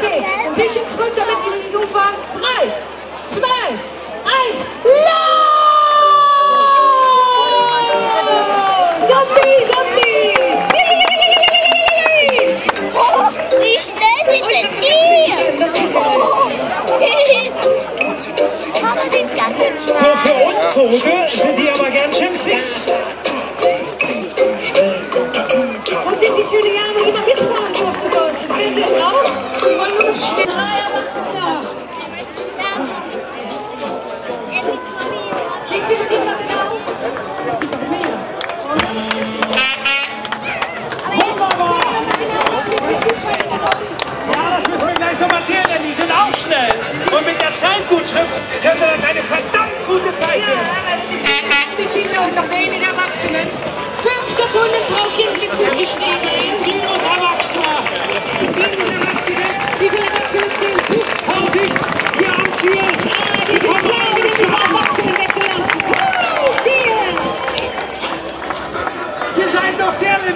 Okay, ein bisschen zurück, damit sie in die Luft fahren. Drei, zwei, eins, los! Sophie, Sophie! Oh, wie schnell sind denn die? Haben wir den ganzen Für, für uns, für. Und mit der Zeitgutschrift kannst du dann eine verdammt gute Zeit nehmen. Ja, aber das ist ein Kilo und noch weniger. i don't